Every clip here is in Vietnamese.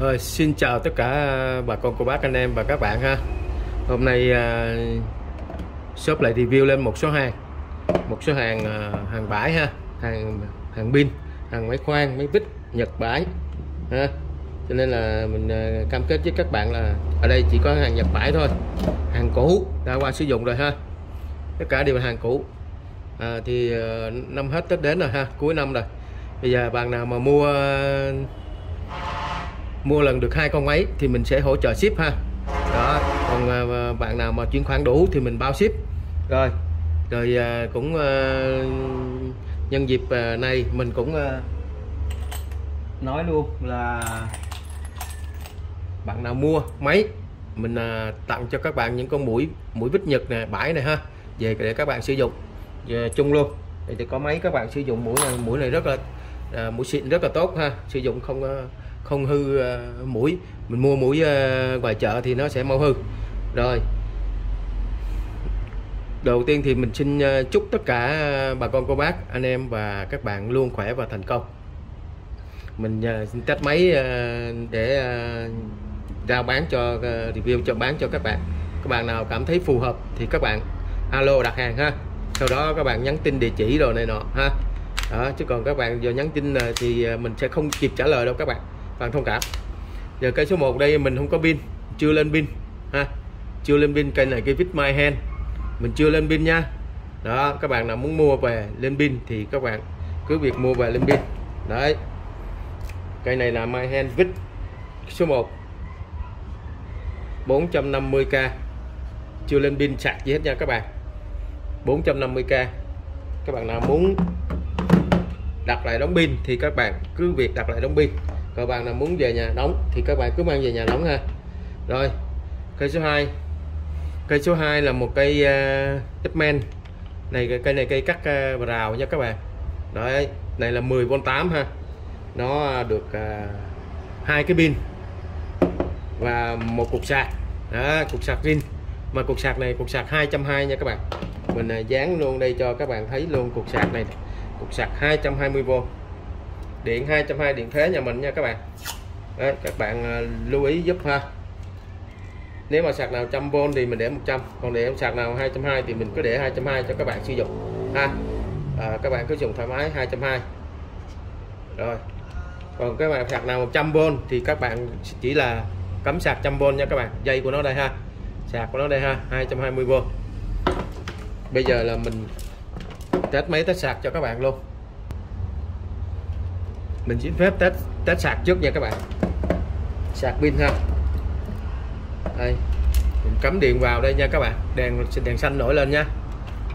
Rồi, xin chào tất cả à, bà con cô bác anh em và các bạn ha. Hôm nay uh, shop lại review lên một số hàng. Một số hàng uh, hàng bãi ha. Hàng hàng pin, hàng máy khoan, máy vít, nhật bãi ha. Cho nên là mình uh, cam kết với các bạn là ở đây chỉ có hàng nhật bãi thôi. Hàng cũ đã qua sử dụng rồi ha. Tất cả đều là hàng cũ. À, Thì uh, năm hết Tết đến rồi ha, cuối năm rồi. Bây giờ bạn nào mà mua mua lần được hai con máy thì mình sẽ hỗ trợ ship ha. Đó, còn à, bạn nào mà chuyển khoản đủ thì mình bao ship. Rồi rồi à, cũng à, nhân dịp này mình cũng nói luôn là bạn nào mua máy, mình tặng cho các bạn những con mũi mũi vít nhật nè, bãi này ha, về để các bạn sử dụng về chung luôn. Thì có máy các bạn sử dụng mũi này mũi này rất là mũi xịn rất là tốt ha, sử dụng không không hư uh, mũi. Mình mua mũi uh, ngoài chợ thì nó sẽ mau hư. Rồi. Đầu tiên thì mình xin uh, chúc tất cả bà con cô bác anh em và các bạn luôn khỏe và thành công. Mình uh, xin test máy uh, để uh, ra bán cho uh, review cho bán cho các bạn. Các bạn nào cảm thấy phù hợp thì các bạn alo đặt hàng ha. Sau đó các bạn nhắn tin địa chỉ rồi này nọ ha. Đó chứ còn các bạn giờ nhắn tin thì mình sẽ không kịp trả lời đâu các bạn bạn thông cảm giờ cây số 1 đây mình không có pin, chưa lên pin, ha? Chưa lên pin, cây này cây vít my hand mình chưa lên pin nha. Đó, các bạn nào muốn mua về lên pin thì các bạn cứ việc mua về lên pin. Đấy. Cây này là my hand vít số 1 450k chưa lên pin sạc gì hết nha các bạn. 450k các bạn nào muốn đặt lại đóng pin thì các bạn cứ việc đặt lại đóng pin các bạn nào muốn về nhà đóng thì các bạn cứ mang về nhà đóng ha. Rồi cây số 2 cây số 2 là một cây uh, men. Này cây này cây cắt uh, rào nha các bạn. Đấy này là 10V8 ha. Nó à, được hai uh, cái pin và một cục sạc. Đó, cục sạc pin. Mà cục sạc này cục sạc 220 nha các bạn. Mình uh, dán luôn đây cho các bạn thấy luôn cục sạc này cục sạc 220V điện 220 điện thế nhà mình nha các bạn. Đấy, các bạn à, lưu ý giúp ha. Nếu mà sạc nào 100V thì mình để 100 còn để sạc nào 220 thì mình cứ để 220 cho các bạn sử dụng ha. À, các bạn cứ dùng thoải mái 220 rồi còn các bạn sạc nào 100V thì các bạn chỉ là cắm sạc 100V nha các bạn. Dây của nó đây ha sạc của nó đây ha 220V bây giờ là mình test máy test sạc cho các bạn luôn mình xin phép test test sạc trước nha các bạn. Sạc pin ha đây mình cắm điện vào đây nha các bạn. Đèn đèn xanh nổi lên nha.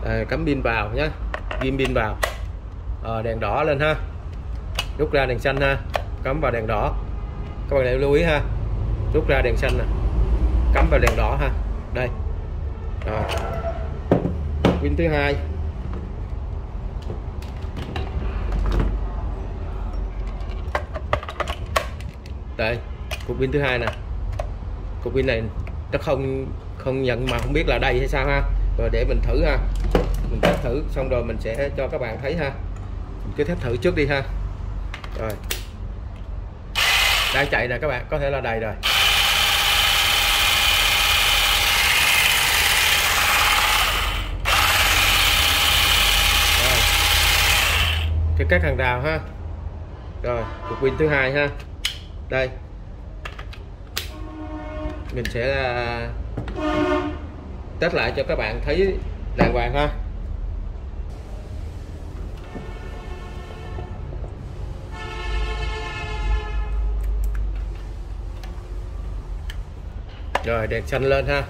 À, cắm pin vào nhé ghim pin vào. À, đèn đỏ lên ha. Rút ra đèn xanh ha. Cắm vào đèn đỏ. Các bạn lưu ý ha. Rút ra đèn xanh nè. Cắm vào đèn đỏ ha. Đây. Rồi. Pin thứ hai. Đây cục pin thứ hai nè cục pin này nó không không nhận mà không biết là đây hay sao ha. Rồi để mình thử ha. Mình test thử, xong rồi mình sẽ cho các bạn thấy ha. Mình cứ test thử trước đi ha. Rồi. Đang chạy nè các bạn, có thể là đầy rồi. Cái các hàng rào ha. Rồi, cục pin thứ hai ha đây. Mình sẽ à, test lại cho các bạn thấy đàng hoàng ha. Rồi đèn xanh lên ha.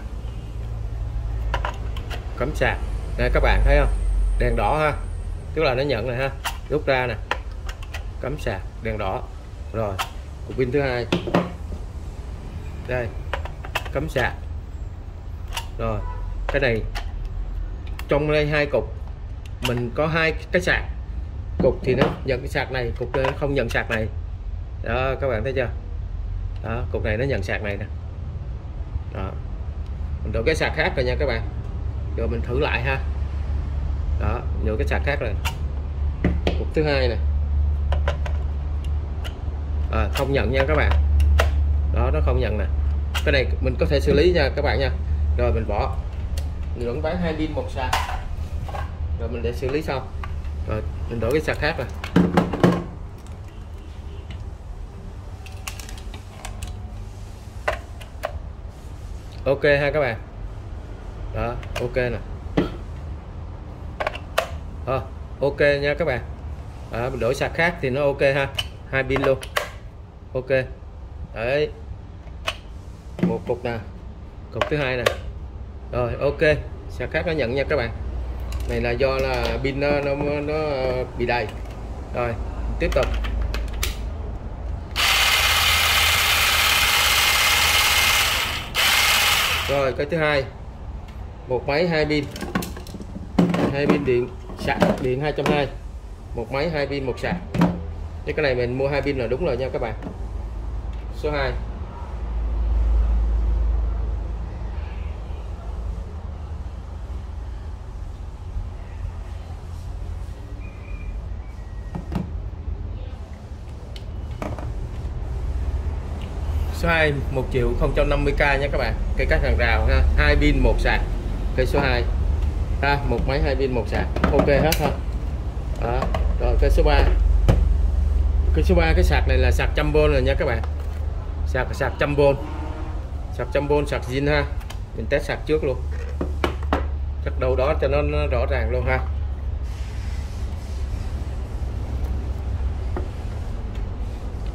Cắm sạc. Đây các bạn thấy không? Đèn đỏ ha. Tức là nó nhận này ha. Rút ra nè. Cắm sạc đèn đỏ. Rồi cục pin thứ hai. Đây, cắm sạc. Rồi, cái này, trong đây hai cục, mình có hai cái sạc. Cục thì nó nhận cái sạc này, cục không nhận sạc này. Đó, các bạn thấy chưa? Đó, cục này nó nhận sạc này nè. Đó. Mình đổi cái sạc khác rồi nha các bạn. Rồi mình thử lại ha. Đó đổi cái sạc khác rồi. Cục thứ hai này à, không nhận nha các bạn. Đó nó không nhận nè. Cái này mình có thể xử lý nha các bạn nha. Rồi mình bỏ. Mình vẫn bán hai pin một sạc. Rồi mình để xử lý sau. Rồi mình đổi cái sạc khác rồi. Ok ha các bạn. Đó ok nè. À, ok nha các bạn. Đó, mình đổi sạc khác thì nó ok ha. Hai pin luôn ok. Đấy. Một cục nè. Cục thứ hai nè. Rồi ok. Xe khác nó nhận nha các bạn. Này là do là pin nó, nó nó ờ, bị đầy. Rồi tiếp tục. Rồi cái thứ hai. Một máy hai pin. Hai pin điện sạc điện 220 một máy hai pin một sạc. Cái cái này mình mua hai pin là đúng rồi nha các bạn số 2 số 2 1 triệu 050k nha các bạn. Cây cắt hàng rào ha, hai pin một sạc. Cây số 2 ha, một máy, hai pin một sạc. Ok hết ha. Đó, rồi cây số 3 cây số 3 cái sạc này là sạc trăm v rồi nha các bạn sạc sạc trăm bôn sạc trăm bôn sạc zin ha. Mình test sạc trước luôn. Chắc đầu đó cho nó, nó rõ ràng luôn ha.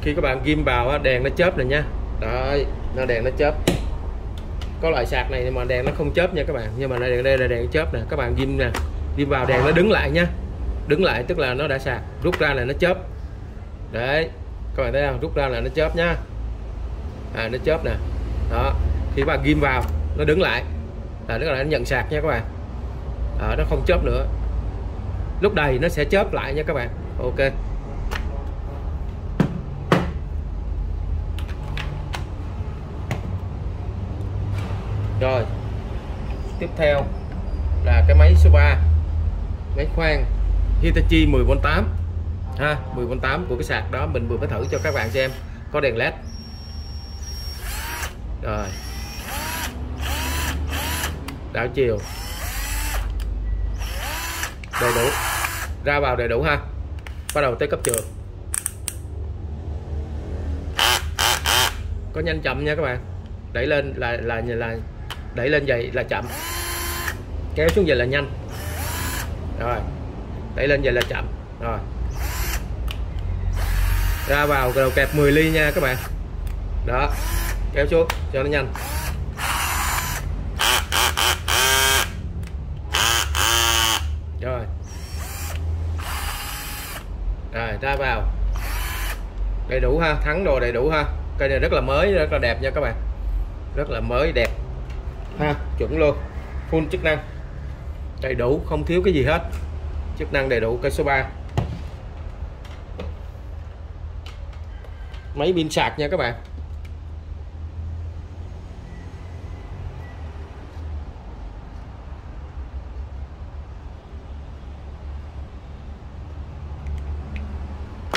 Khi các bạn ghim vào đèn nó chớp này nha. Đấy nó đèn nó chớp. Có loại sạc này mà đèn nó không chớp nha các bạn. Nhưng mà đây đây là đèn chớp nè. Các bạn ghim nè. Ghim vào đèn nó đứng lại nha. Đứng lại tức là nó đã sạc. Rút ra là nó chớp. Đấy các bạn thấy không? Rút ra là nó chớp nhá à nó chớp nè. Đó khi các bạn ghim vào nó đứng lại. Là nó lại nó nhận sạc nha các bạn. À, nó không chớp nữa. Lúc đầy nó sẽ chớp lại nha các bạn. Ok. Rồi. Tiếp theo là cái máy số 3 máy khoan Hitachi 10V8 ha 10V8 của cái sạc đó mình vừa mới thử cho các bạn xem. Có đèn led rồi. Đảo chiều. Đầy đủ. Ra vào đầy đủ ha. Bắt đầu tới cấp trường. Có nhanh chậm nha các bạn. Đẩy lên là là là đẩy lên vậy là chậm. Kéo xuống vậy là nhanh. Rồi. Đẩy lên vậy là chậm. Rồi. Ra vào đầu kẹp 10 ly nha các bạn. Đó kéo xuống cho nó nhanh. Rồi. Rồi, ra vào. Đầy đủ ha, thắng đồ đầy đủ ha. Cây này rất là mới, rất là đẹp nha các bạn. Rất là mới, đẹp. Ha, chuẩn luôn. Full chức năng. Đầy đủ, không thiếu cái gì hết. Chức năng đầy đủ, cây số 3 máy pin sạc nha các bạn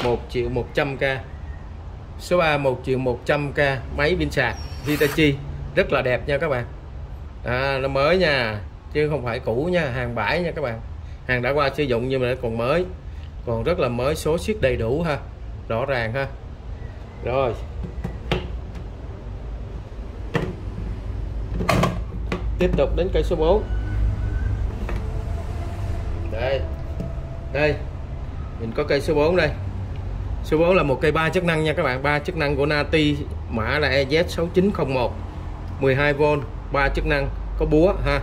một triệu 100k số 3 1 triệu 100k máy pin sạc Hitachi rất là đẹp nha các bạn. À, nó mới nha chứ không phải cũ nha hàng bãi nha các bạn. Hàng đã qua sử dụng nhưng mà nó còn mới còn rất là mới số siết đầy đủ ha rõ ràng ha. Rồi. Tiếp tục đến cây số 4 đây đây mình có cây số 4 đây số 4 là một cây ba chức năng nha các bạn. Ba chức năng của Nati, mã là EZ6901 12V ba chức năng có búa, ha.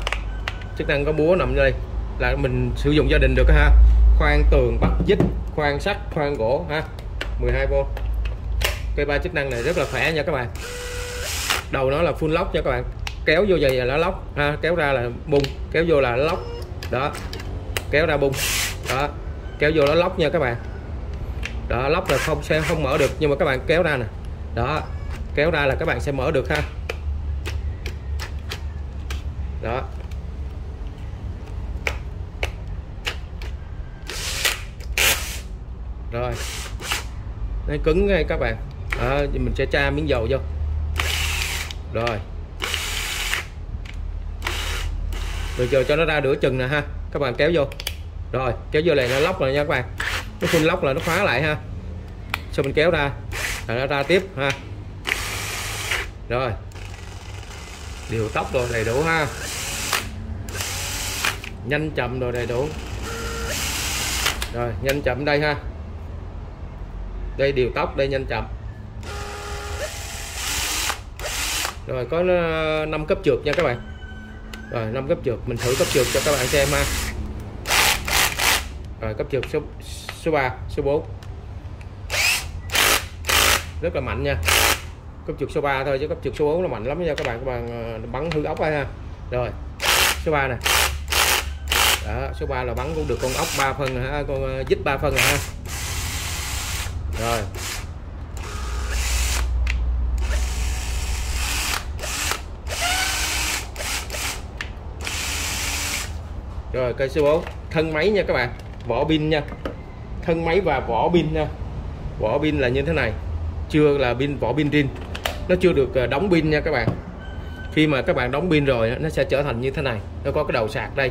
Chức năng có búa nằm đây, là mình sử dụng gia đình được, ha. Khoan tường bắt dít khoan sắt khoan gỗ, ha. 12V cây ba chức năng này rất là khỏe nha các bạn. Đầu nó là full lock nha các bạn. Kéo vô dày là lóc, ha. Kéo ra là bung, kéo vô là lóc. Đó. Kéo ra bung. Đó. Kéo vô nó lóc nha các bạn đó lóc là không sẽ không mở được nhưng mà các bạn kéo ra nè. Đó kéo ra là các bạn sẽ mở được ha. Đó. Rồi. Nó cứng ngay các bạn. À, mình sẽ tra miếng dầu vô. Rồi. Rồi cho nó ra nửa chừng nè ha. Các bạn kéo vô. Rồi kéo vô này nó lóc rồi nha các bạn nó phun lóc là nó khóa lại ha. Xong mình kéo ra. Là nó ra tiếp, ha. Rồi. Điều tốc rồi đầy đủ ha. Nhanh chậm rồi đầy đủ. Rồi, nhanh chậm đây ha. Đây, điều tốc đây nhanh chậm. Rồi, có ờ, 5 cấp trượt nha các bạn. Rồi 5 cấp trượt. Mình thử cấp trượt cho các bạn xem ha. Rồi, cấp trượt số số 3 số 4 rất là mạnh nha. Cấp trượt số 3 thôi chứ cấp trượt số 4 là mạnh lắm nha các bạn. Các bạn ờ, bắn hư ốc đây ha. Rồi, số 3 nè. Đó, số 3 là bắn cũng được con ốc 3 phân rồi ha con ờ, dít 3 phân rồi ha. Rồi. Rồi, cây số 4 thân máy nha các bạn. Vỏ pin nha thân máy và vỏ pin nha. Vỏ pin là như thế này. Chưa là pin, vỏ pin rin nó chưa được ờ, đóng pin nha các bạn. Khi mà các bạn đóng pin rồi nó sẽ trở thành như thế này. Nó có cái đầu sạc đây,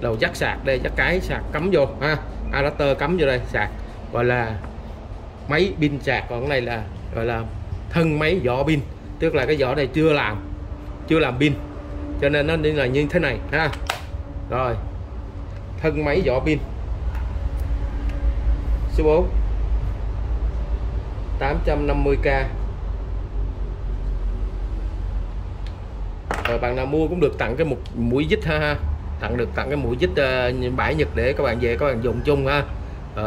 đầu dắt sạc đây, dắt cái sạc cắm vô, ha. Adapter cắm vô đây, sạc. Gọi là máy pin sạc, còn cái này là, gọi là thân máy vỏ pin. Tức là cái vỏ này chưa làm chưa làm pin. Cho nên nó nên là như thế này, ha. Rồi, thân máy vỏ pin số 4 850k rồi bạn nào mua cũng được tặng cái một mũi dít ha, ha. Tặng được tặng cái mũi dít uh, ờ, bãi nhật để các bạn về các bạn dùng chung ha.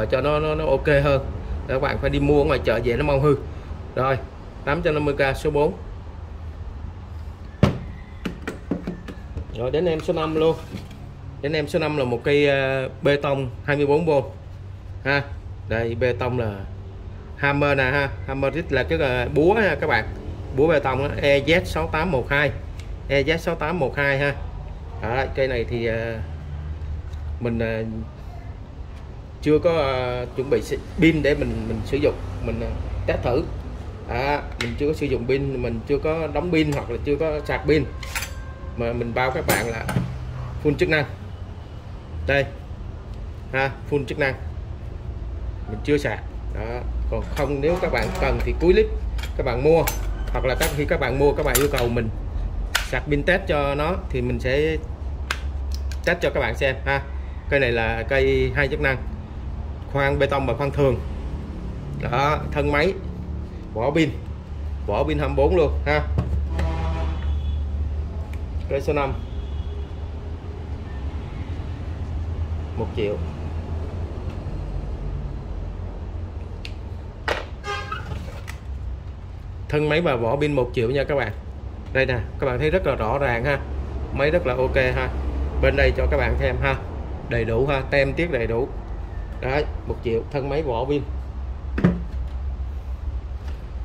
Uh, cho nó, nó nó ok hơn. Để các bạn phải đi mua ở ngoài chợ về nó mau hư. Rồi 850k số 4 rồi đến em số 5 luôn. Đến em số 5 là một cây uh, bê tông 24V ha đây bê tông là hammer nè ha. Hammer là cái là búa ha các bạn. Búa bê tông EZ6812 EZ6812 ha. Đó, cây này thì ờ, mình ờ, chưa có chuẩn bị pin để mình mình sử dụng. Mình test thử. À, mình chưa có sử dụng pin mình chưa có đóng pin hoặc là chưa có sạc pin. Mà mình bao các bạn là full chức năng. Đây ha full chức năng mình chưa sạc đó. Còn không, nếu các bạn cần thì cuối clip các bạn mua. Hoặc là các, khi các bạn mua, các bạn yêu cầu mình sạc pin test cho nó thì mình sẽ test cho các bạn xem, ha. Cây này là cây hai chức năng khoan bê tông và khoan thường. Đó, thân máy, vỏ pin vỏ pin 24 luôn, ha. Cây số 5 1 triệu. Thân máy và vỏ pin 1 triệu nha các bạn. Đây nè các bạn thấy rất là rõ ràng ha. Máy rất là ok ha. Bên đây cho các bạn thêm ha. Đầy đủ ha tem tiết đầy đủ. Đấy một triệu thân máy vỏ pin.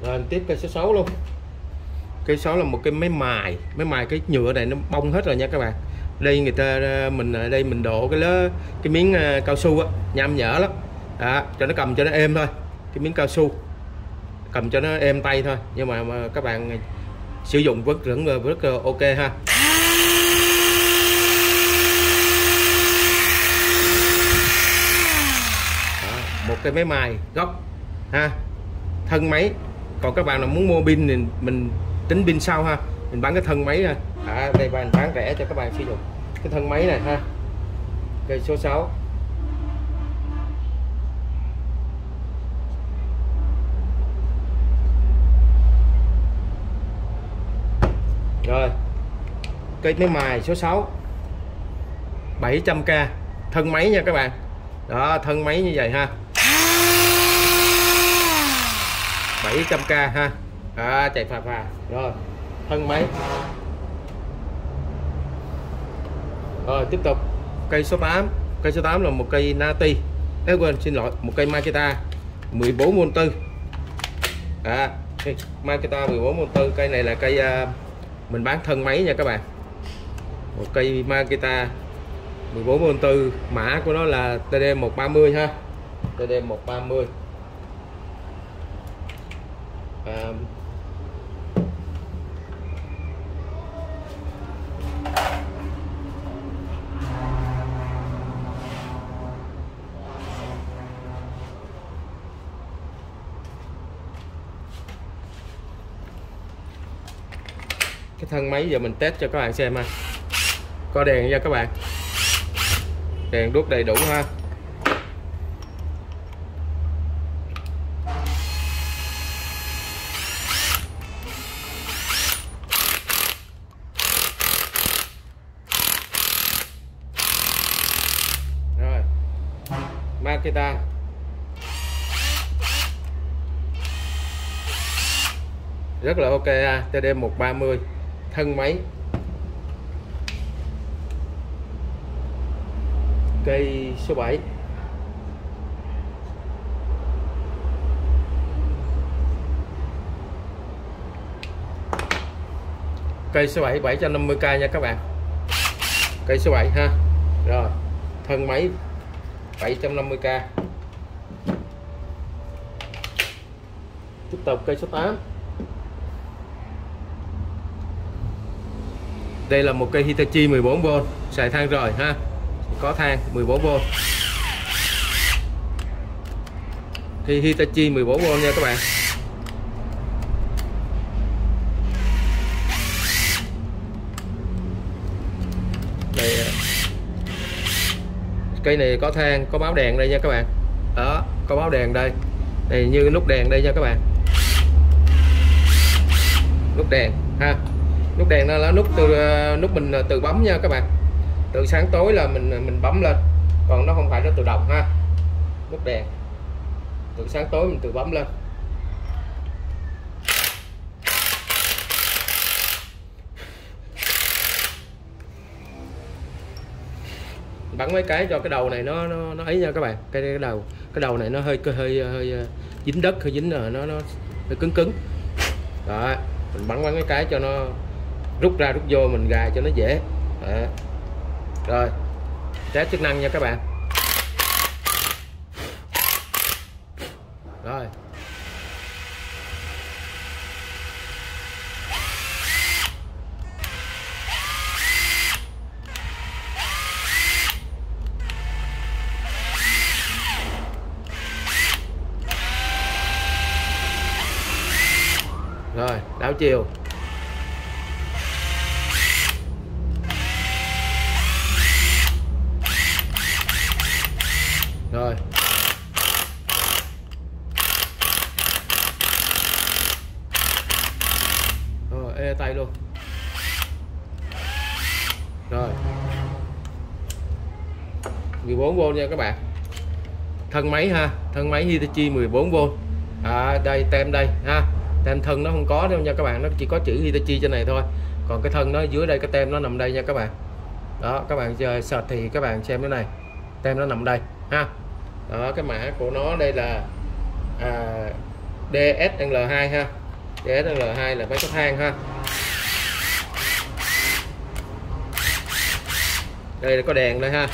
Rồi tiếp cây số 6 luôn. Cây số là một cái máy mài. Máy mài cái nhựa này nó bong hết rồi nha các bạn. Đây người ta ờ, mình ở đây mình đổ cái lớ cái miếng ờ, cao su á nham nhở lắm. Đó, cho nó cầm cho nó êm thôi. Cái miếng cao su cầm cho nó êm tay thôi nhưng mà, mà các bạn sử dụng rất rất rất ok ha. Đó, một cái máy mài gốc ha. Thân máy còn các bạn nào muốn mua pin thì mình tính pin sau ha. Mình bán cái thân máy ha à, đây bạn bán rẻ cho các bạn sử dụng. Cái thân máy này ha. Cây số 6 rồi. Cây máy mài số 6 700k thân máy nha các bạn. Đó thân máy như vậy ha. 700k ha. À, chạy phà phà. Rồi thân máy. Rồi tiếp tục. Cây số 8 cây số 8 là một cây nati. Ê, quên xin lỗi. Một cây Makita 14 môn tư. À, Makita 14 môn tư. Cây này là cây uh, mình bán thân máy nha các bạn. Một cây Makita 14V4 mã của nó là TD130 ha. TD130 à, thân máy, giờ mình test cho các bạn xem ha. Có đèn nha các bạn. Đèn đuốc đầy đủ ha. Rồi. Makita rất là ok ha TD 130 thân máy. Cây số 7 cây số 7 750k nha các bạn. Cây số 7 ha. Rồi, thân máy 750k tiếp tục, cây số 8 đây là một cây Hitachi 14V xài than rồi, ha? Có than 14V thì Hitachi 14V nha các bạn. Đây à. cây này có than có báo đèn đây nha các bạn. Đó, có báo đèn đây. Này, như nút đèn đây nha các bạn. Nút đèn, ha? Nút đèn đó là nút từ ờ, nút mình ờ, tự bấm nha các bạn. Từ sáng tối là mình ờ, mình bấm lên còn nó không phải nó tự động ha. Nút đèn. Từ sáng tối mình tự bấm lên. Bắn mấy cái cho cái đầu này nó nó, nó ấy nha các bạn. Cái, cái đầu cái đầu này nó hơi hơi hơi dính đất hơi dính nó nó nó hơi cứng cứng. Đó mình bắn bắn mấy cái cho nó rút ra, rút vô mình gài cho nó dễ. À. rồi, test chức năng nha các bạn. Rồi. Rồi, đảo chiều rồi rồi ê tay luôn rồi 14V nha các bạn. Thân máy ha thân máy Hitachi 14V à, đây tem đây ha. Tem thân nó không có đâu nha các bạn nó chỉ có chữ Hitachi trên này thôi. Còn cái thân nó dưới đây cái tem nó nằm đây nha các bạn. Đó các bạn chờ sợt thì các bạn xem cái này. Tem nó nằm đây ha. Đó cái mã của nó đây là à, DSL2 ha. DSL2 là máy cấp hang ha. Đây là có đèn đây ha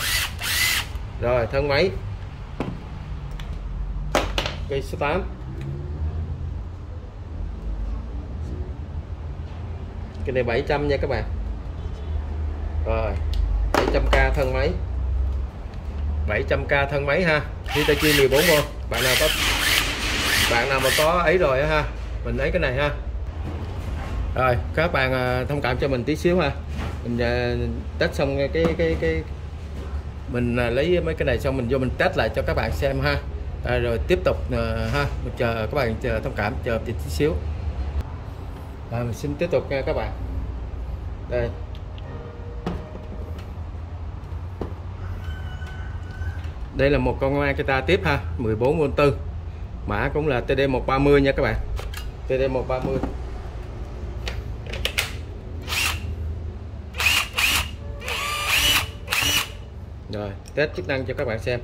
rồi thân máy. Cây số 8 cái này 700 nha các bạn. Rồi 700k thân máy. 700k thân máy ha. Hitachi 14V bạn nào có bạn nào mà có ấy rồi ha. Mình lấy cái này ha. Rồi các bạn à, thông cảm cho mình tí xíu ha. Mình à, test xong cái cái, cái mình à, lấy mấy cái này xong mình vô mình test lại cho các bạn xem ha. À, rồi tiếp tục à, ha mình chờ các bạn chờ thông cảm chờ tí xíu. À, mình xin tiếp tục nha các bạn. Đây. Đây là một con Makita tiếp ha 14V4 mã cũng là TD130 nha các bạn. TD130 rồi, test chức năng cho các bạn xem.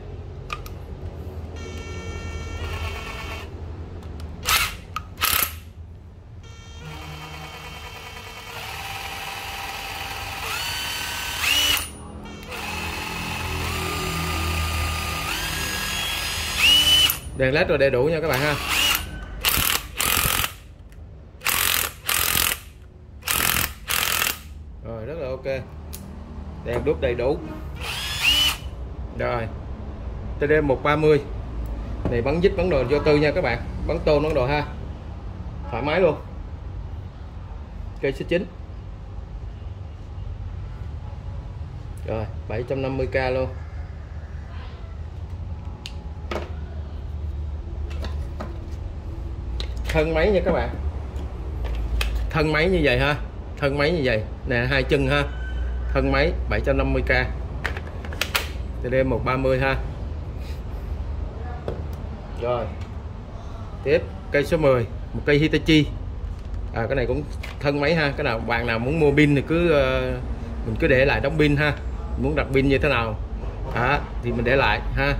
Đèn led rồi đầy đủ nha các bạn ha. Rồi, rất là ok. Đèn đốt đầy đủ rồi. TD 130 này, bắn dít, bắn đồ vô tư nha các bạn. Bắn tôn bắn đồ ha. Thoải mái luôn. Cây số 9 rồi 750k luôn. Thân máy nha các bạn. Thân máy như vậy ha. Thân máy như vậy. Nè, hai chân ha. Thân máy 750k TD 130 ha. Rồi. Tiếp cây số 10 một cây Hitachi. À, cái này cũng thân máy ha. Cái nào bạn nào muốn mua pin thì cứ uh, mình cứ để lại đóng pin ha. Muốn đặt pin như thế nào. À, thì mình để lại ha.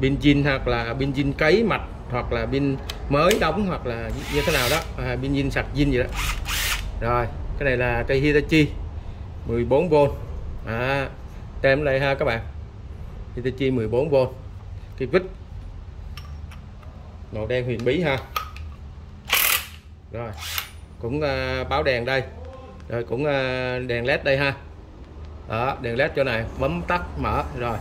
Pin zin hoặc là pin zin cấy mạch hoặc là pin mới đóng hoặc là như thế nào đó. À, pin zin sạch zin vậy đó. Rồi cái này là cây Hitachi. 14V à, tem lại ha các bạn. Hitachi 14V cái vít màu đen huyền bí ha. Rồi cũng uh, báo đèn đây. Rồi cũng uh, đèn led đây ha. Đó đèn led chỗ này bấm tắt mở rồi.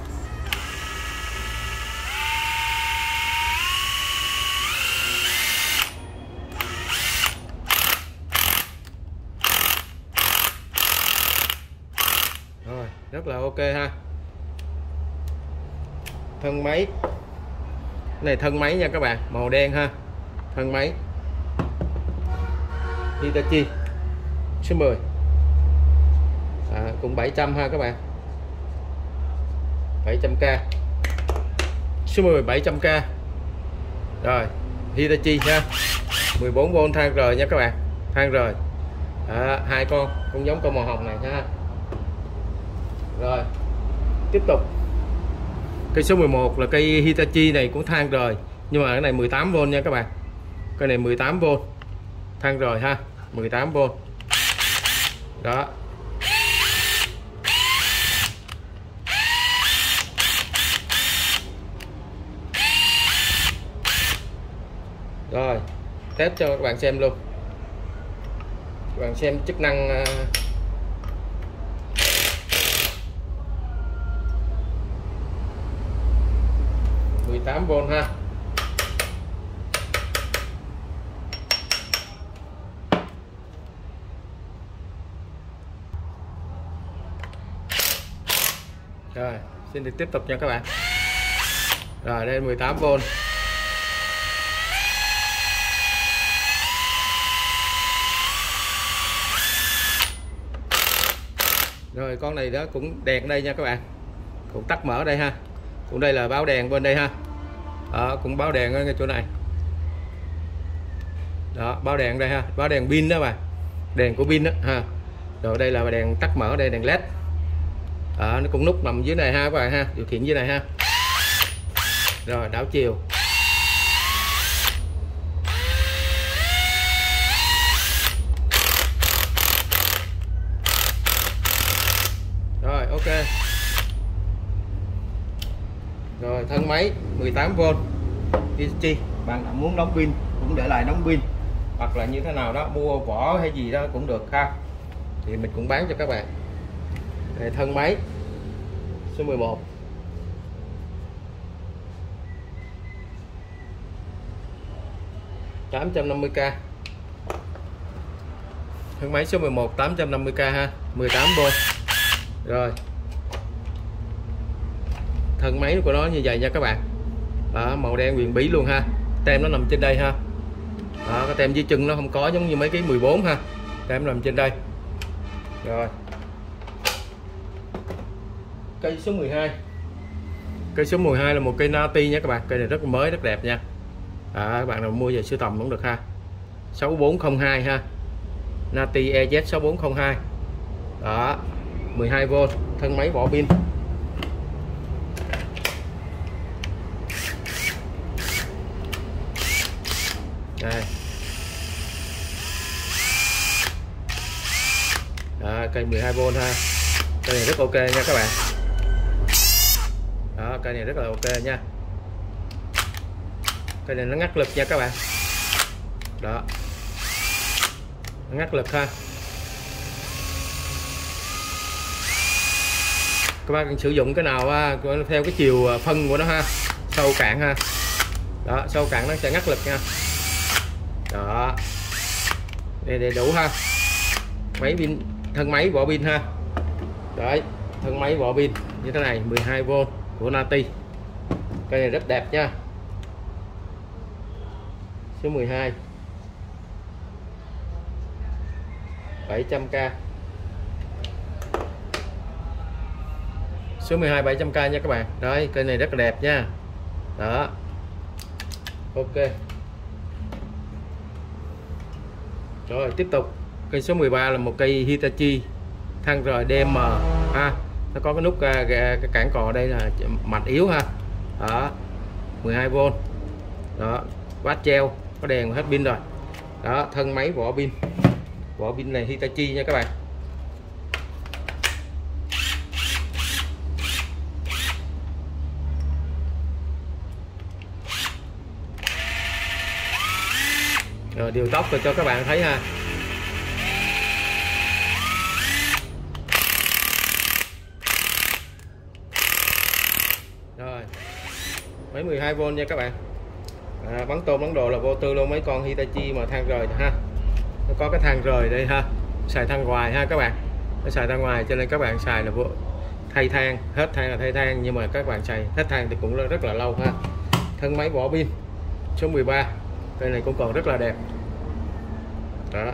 Rồi rất là ok ha thân máy. Này thân máy nha các bạn màu đen ha. Thân máy. Hitachi. Số 10 à, cũng 700 ha các bạn. 700k số 10 700k rồi Hitachi nha. 14V than rời nha các bạn. Than rời à, hai con cũng giống con màu hồng này ha. Rồi tiếp tục cây số 11 là cây Hitachi này cũng than rời nhưng mà cái này 18V nha các bạn. Cái này 18V than rồi ha 18V đó. Rồi, test cho các bạn xem luôn. Các bạn xem chức năng à, 8V ha. Rồi, xin được tiếp tục nha các bạn. Rồi, đây 18V rồi, con này đó cũng đèn đây nha các bạn. Cũng tắt mở đây ha. Cũng đây là báo đèn bên đây ha đó, cũng báo đèn ở ngay chỗ này. Đó báo đèn đây ha báo đèn pin đó bà. Đèn của pin đó ha. Rồi đây là đèn tắt mở đây đèn led. Đó nó cũng nút nằm dưới này ha các bạn ha điều khiển dưới này ha. Rồi đảo chiều. Rồi ok. Rồi thân máy. 18V DC. bạn nào muốn đóng pin cũng để lại đóng pin. Hoặc là như thế nào đó, mua vỏ hay gì đó cũng được ha. Thì mình cũng bán cho các bạn. Để thân máy, số 11 850k thân máy số 11 850k ha 18V rồi. Thân máy của nó như vậy nha các bạn đó, màu đen quyền bí luôn ha. Tem nó nằm trên đây ha. Đó, cái tem dưới chân nó không có giống như mấy cái 14 ha. Tem nằm trên đây. Rồi. Cây số 12 cây số 12 là một cây nati nha các bạn. Cây này rất mới rất đẹp nha. À, các bạn nào mua về sưu tầm cũng được ha. 6402 ha. Nati EZ 6402 đó 12V thân máy vỏ pin đây đó, cây 12V ha. Cây này rất ok nha các bạn. Đó, cây này rất là ok nha. Cây này nó ngắt lực nha các bạn. Đó. Nó ngắt lực ha. Các bạn cần sử dụng cái nào à, theo cái chiều à, phân của nó ha. Sâu cạn ha. Đó, sâu cạn nó sẽ ngắt lực nha. Đó. Đây đầy đủ ha. Máy pin thân máy vỏ pin ha. Đấy, thân máy vỏ pin như thế này 12V của Nati. Cây này rất đẹp nha. Số 12 700k số 12 700k nha các bạn. Đấy, cây này rất là đẹp nha. Đó. Ok. Rồi, tiếp tục cây số 13 là một cây Hitachi, thang rời DM ha. Nó có cái nút à, cái cản cò đây là mạch yếu, ha. Đó 12V đó bát treo, có đèn hết pin rồi. Đó, thân máy vỏ pin. Vỏ pin này Hitachi nha các bạn. Rồi, điều tốc cho các bạn thấy, ha. 12V nha các bạn. À, bắn tôm bắn đồ là vô tư luôn mấy con Hitachi mà than rời ha. Nó có cái than rời đây ha. Xài than ngoài ha các bạn. Nó xài than ngoài cho nên các bạn xài là vô thay than hết than là thay than nhưng mà các bạn xài hết than thì cũng rất là lâu ha. Thân máy vỏ pin số 13 cây này cũng còn rất là đẹp. Đó.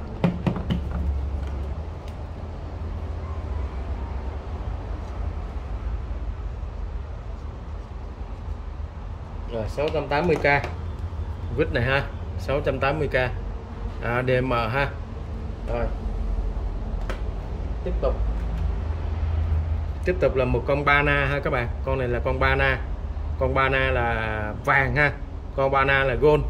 Rồi 680k vít này ha 680k à, DM ha. Rồi. Tiếp tục. Tiếp tục là một con bana ha các bạn. Con này là con bana. Con bana là vàng ha. Con bana là gold.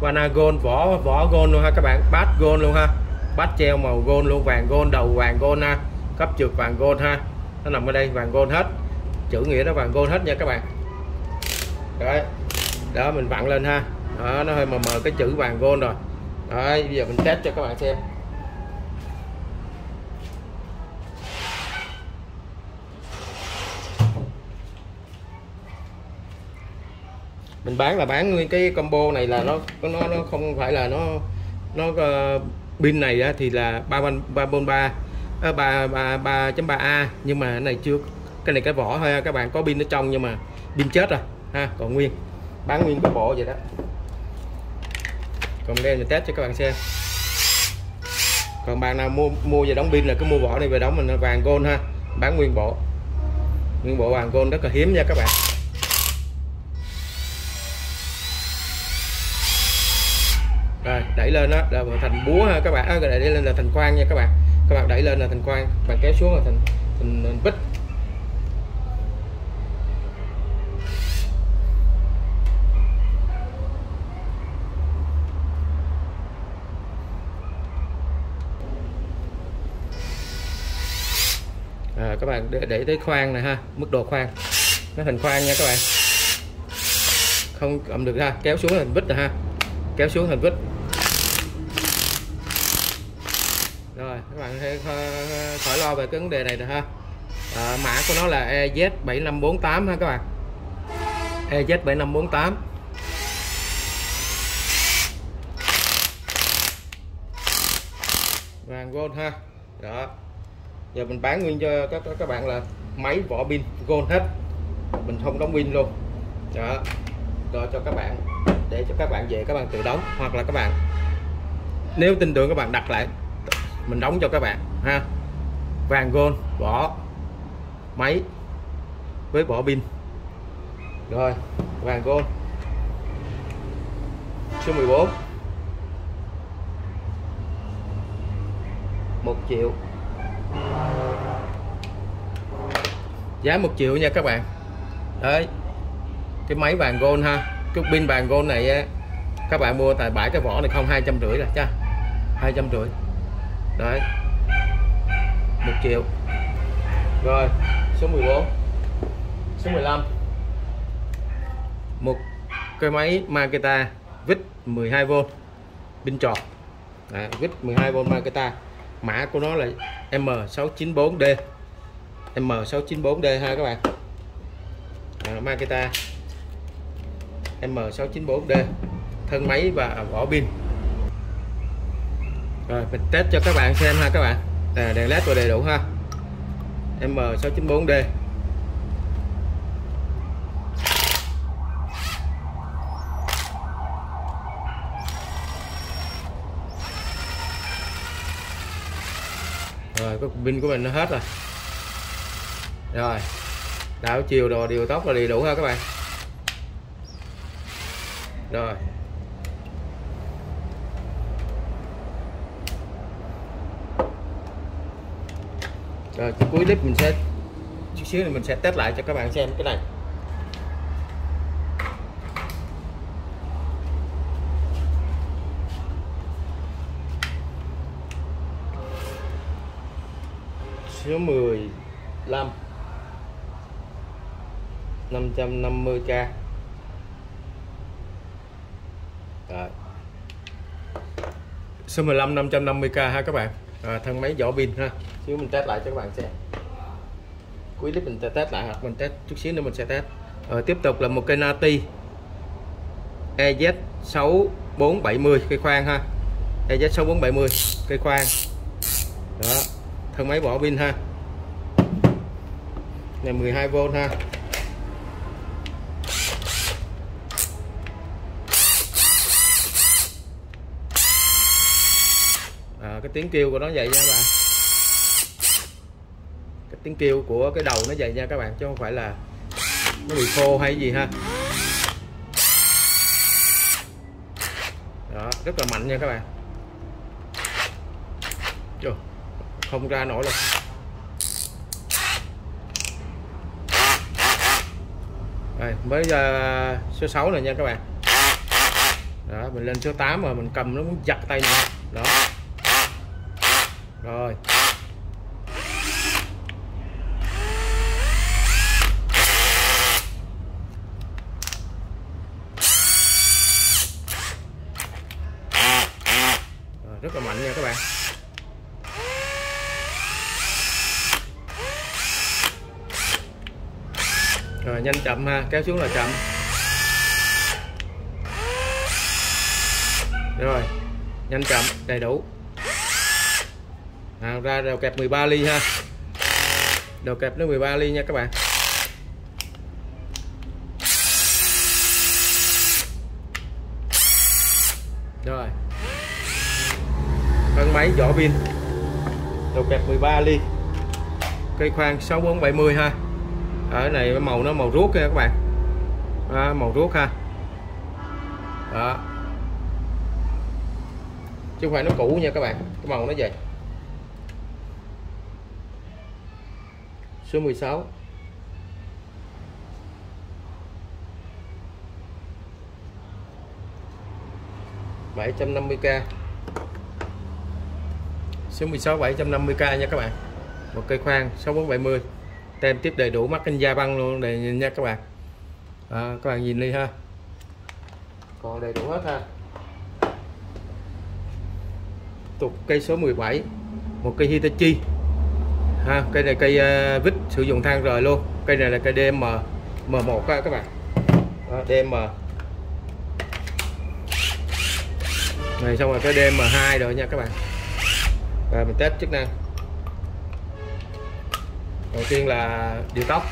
Bana gold vỏ vỏ gold luôn ha các bạn. Bát gold luôn ha. Bát treo màu gold luôn vàng gold đầu vàng gold ha. Cấp trượt vàng gold ha. Nó nằm ở đây vàng gold hết. Chữ nghĩa nó vàng gold hết nha các bạn. Đấy đó mình vặn lên ha. Đó nó hơi mờ mờ cái chữ vàng gold rồi. Đó, bây giờ mình test cho các bạn xem. Mình bán là bán nguyên cái combo này là nó nó nó không phải là nó nó uh, pin này á, thì là ba ba ba ba ba ba ba chấm ba a. Nhưng mà cái này chưa cái này cái vỏ thôi các bạn có pin ở trong nhưng mà pin chết rồi ha còn nguyên bán nguyên cái bộ vậy đó. Còn đây mình test cho các bạn xem. Còn bạn nào mua mua về đóng pin là cứ mua vỏ này về đóng mình vàng gold ha. Bán nguyên bộ. Nguyên bộ vàng gold rất là hiếm nha các bạn. Rồi đẩy lên đó là thành búa ha các bạn. À, đẩy lên là thành khoan nha các bạn. Các bạn đẩy lên là thành khoan bạn kéo xuống là thành thành bích à, các bạn để, để tới khoan này ha mức độ khoan nó thành khoan nha các bạn. Không cầm được ra kéo xuống thành vít rồi ha. Kéo xuống thành vít rồi các bạn khỏi lo về cái vấn đề này rồi ha. À, mã của nó là EZ7548 ha các bạn. EZ7548 vàng gold ha. Đó giờ mình bán nguyên cho các các bạn là máy, vỏ pin gold hết. Mình không đóng pin luôn. Đó. Đó cho các bạn, để cho các bạn về, các bạn tự đóng, hoặc là các bạn, nếu tin tưởng các bạn đặt lại, mình đóng cho các bạn, ha. Vàng gold vỏ, máy với vỏ pin. Rồi, vàng gold số 14 một triệu giá 1 triệu nha các bạn. Đấy cái máy vàng gold ha cái pin vàng gold này các bạn mua tại bãi cái vỏ này không hai trăm rưỡi là cha. Hai trăm rưỡi. Đấy. Một triệu. Rồi số 14 số 15 một cái máy Makita vít 12V pin tròn. À, vít 12V Makita mã của nó là M694D M694D ha các bạn. À, Makita. M694D thân máy và vỏ pin. Rồi mình test cho các bạn xem ha các bạn. À, đèn led và đầy đủ ha. M694D cái pin của mình nó hết rồi. Rồi, đảo chiều đồ điều tốc là đầy đủ ha các bạn. Rồi. Rồi cuối clip mình sẽ, chút xíu thì mình sẽ test lại cho các bạn xem cái này. Số 15 550k Rồi. số 15 550k ha các bạn. À, thân máy vỏ pin ha. Xíu mình test lại cho các bạn xem. Cuối clip mình sẽ test lại hoặc mình test chút xíu nữa mình sẽ test. Rồi tiếp tục là một cây Nati. EZ 6470 cây khoan ha. EZ 6470 cây khoan đó thân máy bỏ pin ha. Này 12V ha. À, cái tiếng kêu của nó vậy nha các bạn. Cái tiếng kêu của cái đầu nó vậy nha các bạn chứ không phải là nó bị khô hay gì ha. Đó rất là mạnh nha các bạn. Trời, không ra nổi luôn. Đây, mới uh, số 6 này nha các bạn. Đó mình lên số 8 rồi mình cầm nó muốn giặt tay nữa đó. Rồi, rất là mạnh nha các bạn rồi nhanh chậm ha kéo xuống là chậm. Rồi nhanh chậm đầy đủ. À, ra đầu kẹp 13 ly ha. Đầu kẹp nó 13 ly nha các bạn. Rồi. Thân máy vỏ pin. Đầu kẹp 13 ly. Cây khoan 6470 ha ở này màu nó màu ruốc nha các bạn. Đó, màu ruốc ha. Đó. Chứ không phải nó cũ nha các bạn cái màu nó vậy. Số 16 750k số 16 750k nha các bạn. Một cây khoan 6470 tem tiếp đầy đủ mắt kinh da băng luôn để nhìn nha các bạn. À, các bạn nhìn đi ha. Còn đầy đủ hết ha. Tục cây số 17 một cây Hitachi. Ha cây này cây uh, vít sử dụng than rời luôn. Cây này là cây DM M1 á các bạn. Đó, DM này xong rồi cái DM2 rồi nha các bạn. Và mình test chức năng đầu tiên là điều tốc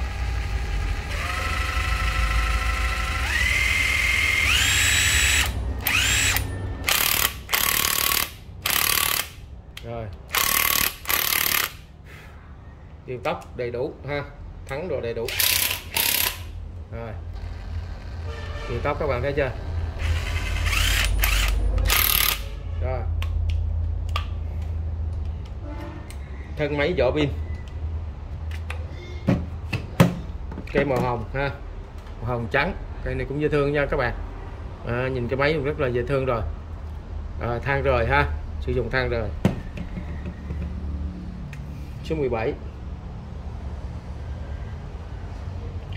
rồi. Điều tốc đầy đủ, ha. Thắng rồi đầy đủ. Rồi. Điều tốc các bạn thấy chưa? Rồi. Thân máy vỏ pin. Cây màu hồng ha. Màu hồng trắng. Cây này cũng dễ thương nha các bạn. À, nhìn cái máy rất là dễ thương rồi. À, than rời ha. Sử dụng than rời. Số 17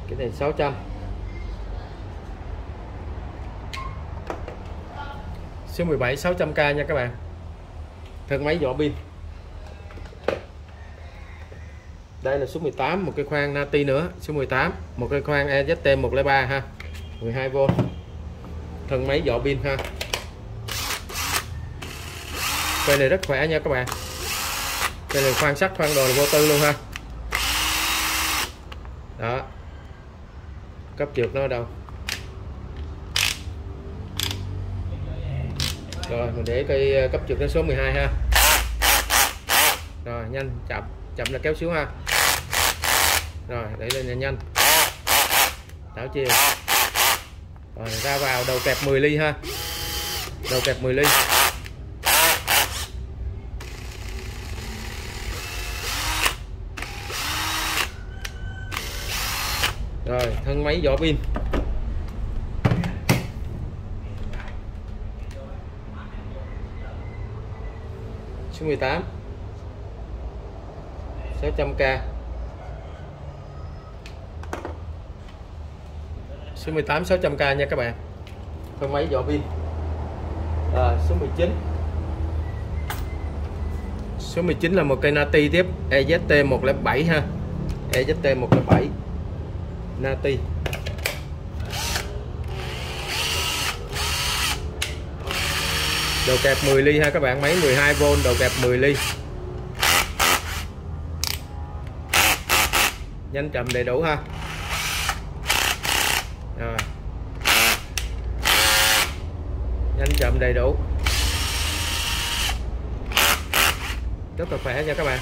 cái này 600 số 17 600k nha các bạn. Thân máy vỏ pin. Đây là số 18 một cái khoang nati nữa. Số 18 một cái khoang EZT 103 ha. 12V thân máy vỏ pin ha. Cây này rất khỏe nha các bạn. Cây này khoan sắt khoan đồ là vô tư luôn ha. Đó. Cấp trượt nó ở đâu? Rồi, mình để cây ờ, cấp trượt đến số 12 ha. Rồi, nhanh, chậm. Chậm là kéo xuống ha rồi để lên nhanh nhanh. Đảo chiều. Rồi, ra vào, đầu kẹp 10 ly ha. Đầu kẹp 10 ly. Rồi, thân máy vỏ pin. Số 18 600k số 18 600k nha các bạn. Thân máy vỏ pin? À, số 19 số 19 là một cây Nati tiếp EZT 107 ha. EZT 107 Nati. Đầu kẹp 10 ly ha các bạn máy 12V đầu kẹp 10 ly. Nhanh chậm đầy đủ ha rồi nhanh chậm đầy đủ. Rất là khỏe nha các bạn.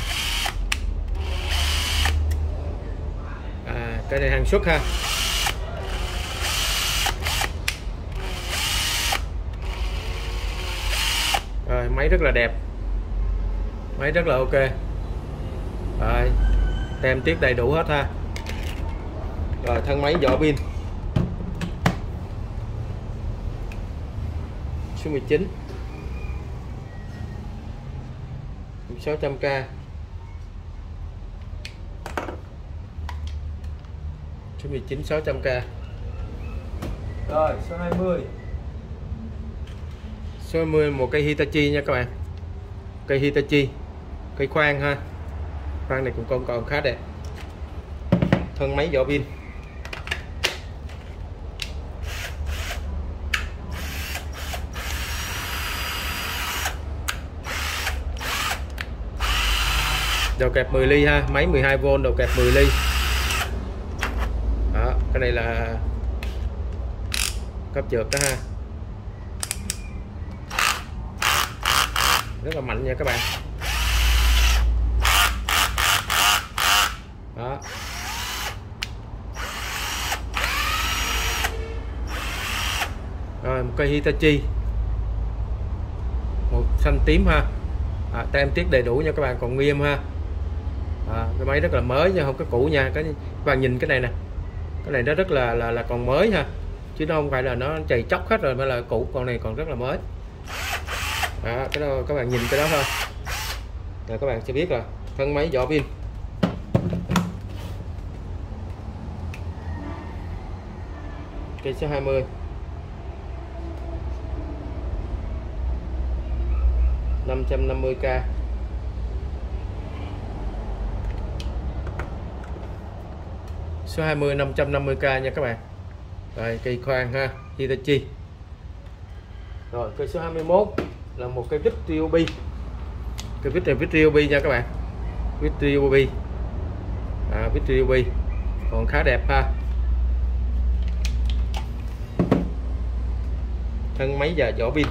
À, cái này hàng xuất ha. Rồi máy rất là đẹp. Máy rất là ok. Rồi tem tiết đầy đủ hết ha. Rồi thân máy vỏ pin. Số 19 600k số 19 600k rồi số 20 số 20 một cây Hitachi nha các bạn. Cây Hitachi. Cây khoan ha. Khoan này cũng còn còn khá đẹp. Thân máy vỏ pin đầu kẹp 10 ly ha máy 12V đầu kẹp 10 ly. Đó cái này là cấp trượt đó ha. Rất là mạnh nha các bạn. Đó. Rồi một cây Hitachi. Một xanh tím ha. À, tem tiết đầy đủ nha các bạn còn nghiêm ha à, cái máy rất là mới nha không có cũ nha. Cái và bạn nhìn cái này nè. Cái này nó rất là là là còn mới ha. Chứ nó không phải là nó chày chóc hết rồi mà là cũ con này còn rất là mới. À, cái đó các bạn nhìn cái đó thôi. Rồi các bạn sẽ biết là thân máy vỏ pin. Cây số 20 550k số 20 550k nha các bạn. Rồi cây khoan ha Hitachi. Rồi cây số 21 là một cây vít TOB cây vít này vít TOB nha các bạn. Vít TOB à, vít TOB còn khá đẹp ha. Thân máy và vỏ pin.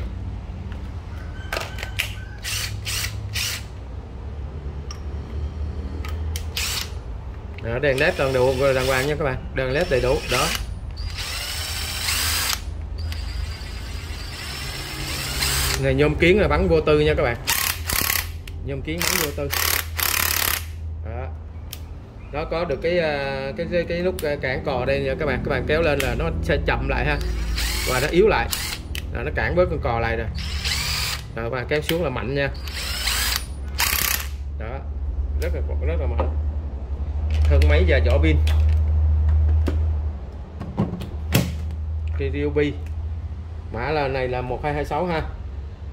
Đó, đèn led toàn đủ đàng hoàng nha các bạn. Đèn led đầy đủ đó. Này nhôm kiến là bắn vô tư nha các bạn. Nhôm kiến bắn vô tư. Đó. nó có được cái à, cái cái, cái nút à, cản cò đây nha các bạn. Các bạn kéo lên là nó sẽ chậm lại ha. Và nó yếu lại. Đó, nó cản bớt con cò lại rồi. Rồi các bạn kéo xuống là mạnh nha. Đó. Rất là rất là mạnh thân máy và vỏ pin. Cây Ryobi mã là này là 1226 ha.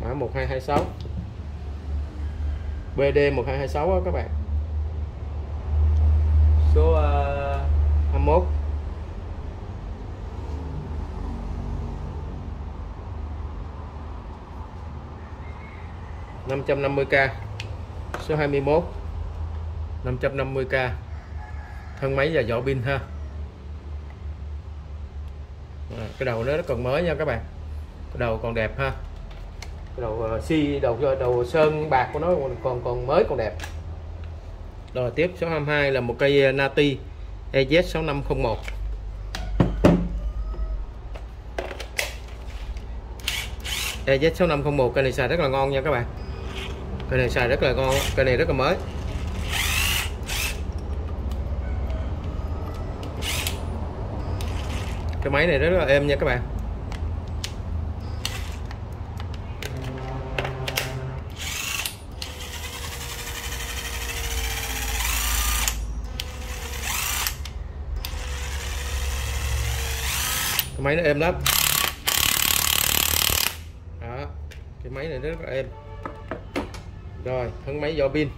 Mã 1226 BD 1226 đó các bạn. Số uh, 21 550k số 21 550k thân máy và vỏ pin ha. À, cái đầu nó còn mới nha các bạn. Cái đầu còn đẹp ha. Cái đầu ờ, uh, xi đầu đầu sơn bạc của nó còn còn mới còn đẹp. Rồi tiếp số 22 là một cây ờ, Nati EZ6501 EZ6501 cây này xài rất là ngon nha các bạn. Cây này xài rất là ngon cây này rất là mới. Cái máy này rất là êm nha các bạn. Cái máy nó êm lắm. Đó, cái máy này rất là êm. Rồi, thân máy do pin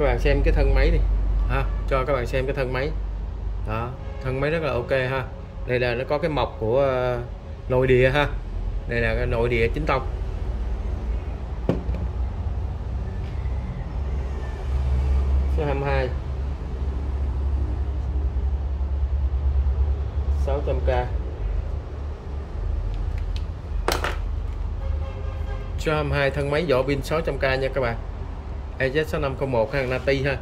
các bạn xem cái thân máy đi. Ha cho các bạn xem cái thân máy. Đó thân máy rất là ok ha. Đây là nó có cái mộc của uh, nội địa ha. Đây là cái nội địa chính tông. Số 22 600k số 22 thân máy vỏ pin 600k nha các bạn EZ6501 hay Nati ha.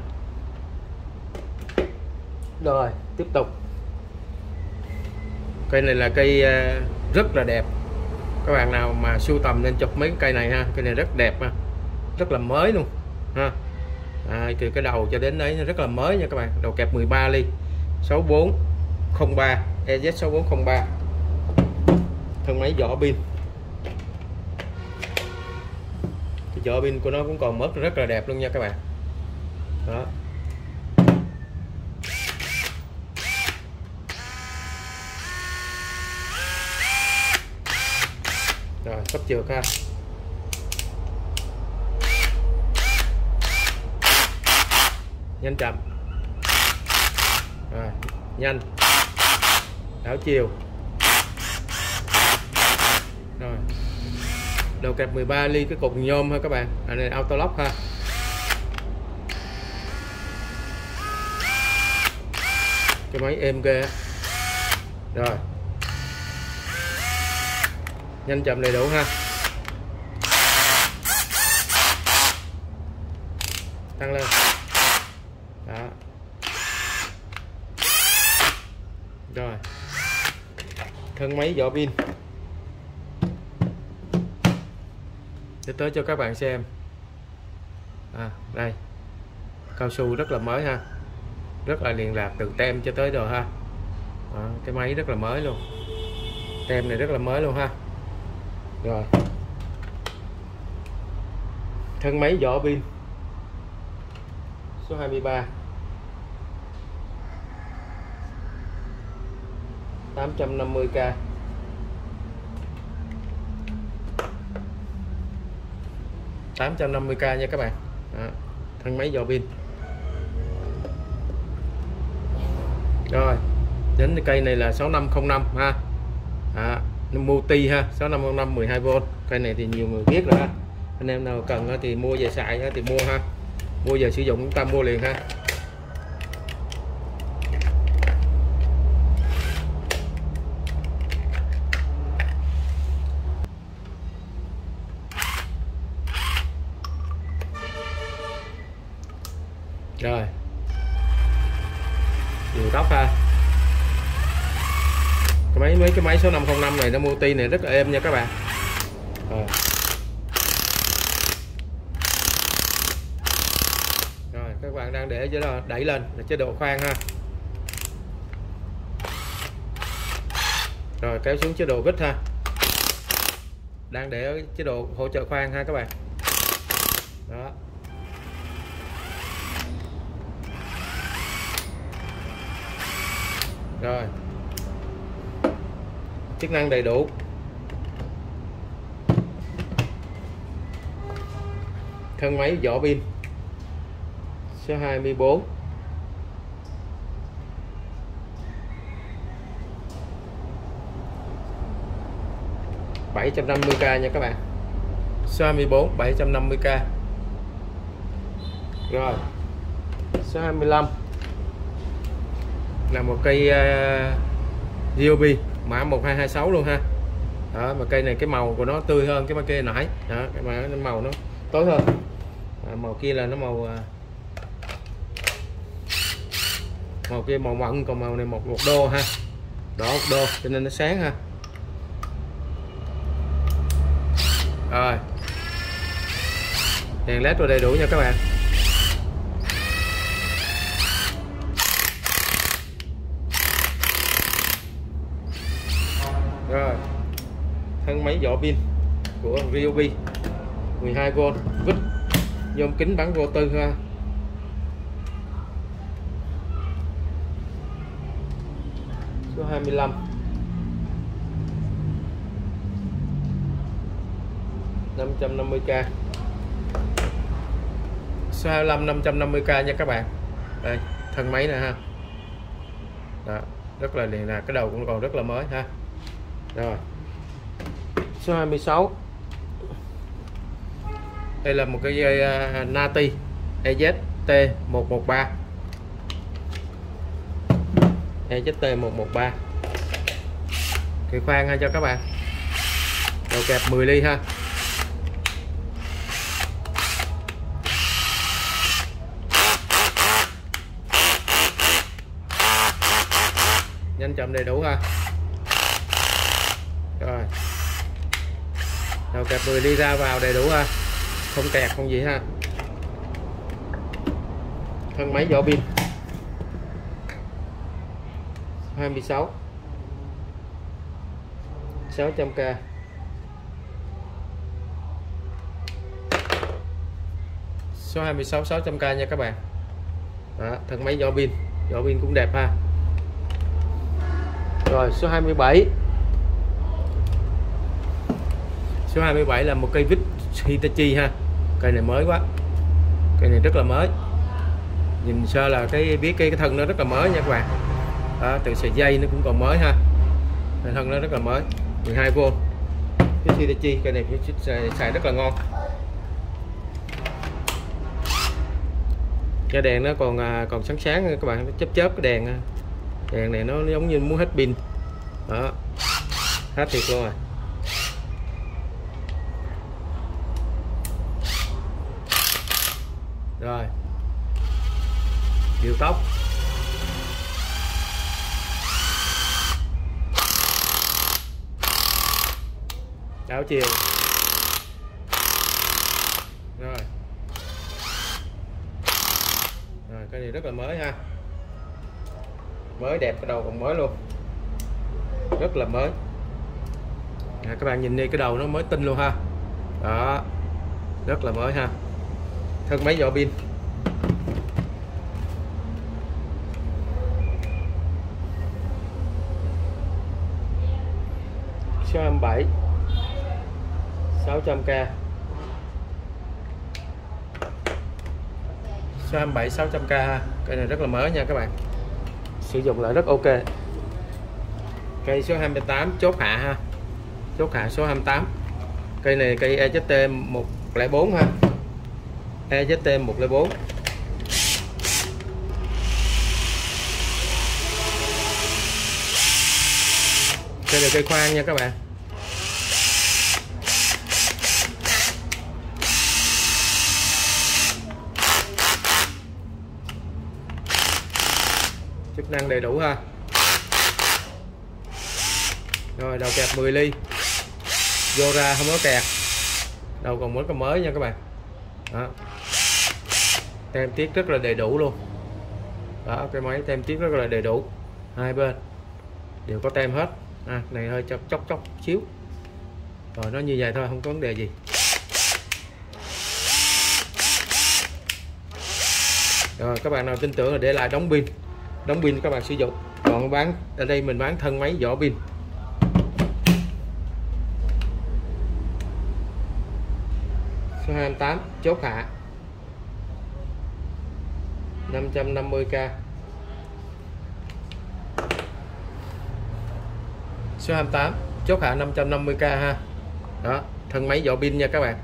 Rồi tiếp tục. Cây này là cây à, rất là đẹp. Các bạn nào mà sưu tầm nên chụp mấy cây này ha cây này rất đẹp ha. Rất là mới luôn ha. À, từ cái đầu cho đến đấy rất là mới nha các bạn. Đầu kẹp 13 ly. 6403 EZ6403 thân máy vỏ pin. Cái pin của nó cũng còn mất rất là đẹp luôn nha các bạn. Đó. Rồi, sắp chiều ha nhanh chậm. Rồi, nhanh. Đảo chiều rồi đầu kẹp 13 ly cái cục nhôm ha các bạn. À, này auto lock ha. Cái máy êm ghê rồi. Nhanh chậm đầy đủ ha. Tăng lên. Đó. Rồi. Thân máy vỏ pin. Sẽ tới cho các bạn xem. À đây. Cao su rất là mới ha. Rất là liền lạc từ tem cho tới rồi ha. À, cái máy rất là mới luôn. Tem này rất là mới luôn ha. Rồi. Thân máy vỏ pin. Số 23 850k tám trăm năm mươi k nha các bạn. Đó. thân máy dò pin. Rồi đến cây này là 6505 ha. À, multi ha 6505 12V cây này thì nhiều người biết rồi ha. Anh em nào cần thì mua về xài thì mua ha. Mua về sử dụng chúng ta mua liền ha rồi nhiều tóc ha cái máy, mấy cái máy số 505 này, nó multi này rất là êm nha các bạn. Rồi. rồi, các bạn đang để chế độ đẩy lên, là chế độ khoan ha. Rồi, kéo xuống chế độ vít ha. Đang để chế độ hỗ trợ khoan ha các bạn. Đó. Rồi chức năng đầy đủ. Thân máy vỏ pin. Số 24 750k nha các bạn. Số 24 750k rồi. Số 25 là một cây ờ, uh, Ryobi mã 1226 luôn ha. Đó mà cây này cái màu của nó tươi hơn cái cây nãy. Đó cái mà màu nó tối hơn. À, màu kia là nó màu à, màu kia màu mận còn màu này một một đô ha. Đỏ một đô cho nên nó sáng ha. Rồi. Đèn led rồi đầy đủ nha các bạn. Thân máy vỏ pin của Ryobi. 12V vít. Nhôm kính bắn vô tư ha. Số 25 550k số 25 550k nha các bạn. Đây thân máy nè ha. Đó, rất là liền là cái đầu cũng còn rất là mới ha. Rồi số 26 đây là một cái dây uh, Nati EZT 113 EZT 113 cái khoan ha cho các bạn. Đầu kẹp 10 ly ha. Nhanh chậm đầy đủ ha rồi đầu kẹp 10 ly ra vào đầy đủ ha. Không kẹt không gì ha. Thân máy vỏ pin. 26 600k số 26 600k nha các bạn. Đó, thân máy vỏ pin. Vỏ pin cũng đẹp ha. Rồi số 27 số 27 là một cây vít Hitachi ha. Cây này mới quá. Cây này rất là mới. Nhìn sơ là cái biết cái, cái thân nó rất là mới nha các bạn. Đó, từ sợi dây nó cũng còn mới ha. Cái thân nó rất là mới. 12V cái Hitachi cây này xài, xài rất là ngon. Cái đèn nó còn à, còn sáng sáng các bạn. Chớp chớp cái đèn đèn này nó giống như muốn hết pin. Đó. Hết thiệt luôn rồi rồi. Điều tốc. Đảo chiều. Rồi. Rồi cái này rất là mới ha. Mới đẹp cái đầu còn mới luôn. Rất là mới. À, các bạn nhìn đi cái đầu nó mới tinh luôn ha. Đó. Rất là mới ha thân máy vỏ pin. Số 27 600k số 27 600k ha. Cây này rất là mới nha các bạn. Sử dụng lại rất ok. Cây số 28 chốt hạ ha. Chốt hạ số 28 cây này, cây EZT 104 ha. EZT 104 đây là cây khoan nha các bạn. Chức năng đầy đủ ha. Rồi, đầu kẹp 10 ly. Vô ra không có kẹt. Đầu còn mới còn mới nha các bạn. Đó tem tiết rất là đầy đủ luôn. Đó cái máy tem tiết rất là đầy đủ. Hai bên đều có tem hết. À, này hơi chọc chóc chóc xíu. Rồi nó như vậy thôi không có vấn đề gì. Rồi các bạn nào tin tưởng là để lại đóng pin. Đóng pin các bạn sử dụng. Còn bán ở đây mình bán thân máy vỏ pin. Số 28 chốt hạ. 550k số 28 chốt hạ 550k ha. Đó thân máy vỏ pin nha các bạn.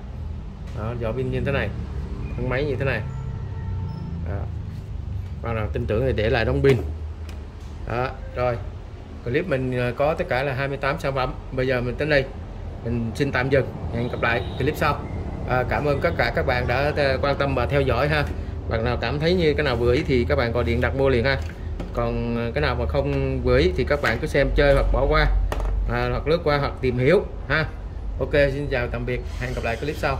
Đó, vỏ pin như thế này. Thân máy như thế này. Đó. bạn nào tin tưởng thì để lại đóng pin. Đó rồi. Clip mình ờ, có tất cả là 28 sản phẩm. Bây giờ mình đến đây. Mình xin tạm dừng. Hẹn gặp lại clip sau. À, cảm ơn tất cả các bạn đã ờ, quan tâm và theo dõi ha bạn nào cảm thấy như cái nào vừa ý thì các bạn gọi điện đặt mua liền ha. Còn ờ, cái nào mà không vừa ý thì các bạn cứ xem chơi hoặc bỏ qua à, hoặc lướt qua hoặc tìm hiểu ha. Ok xin chào tạm biệt hẹn gặp lại clip sau.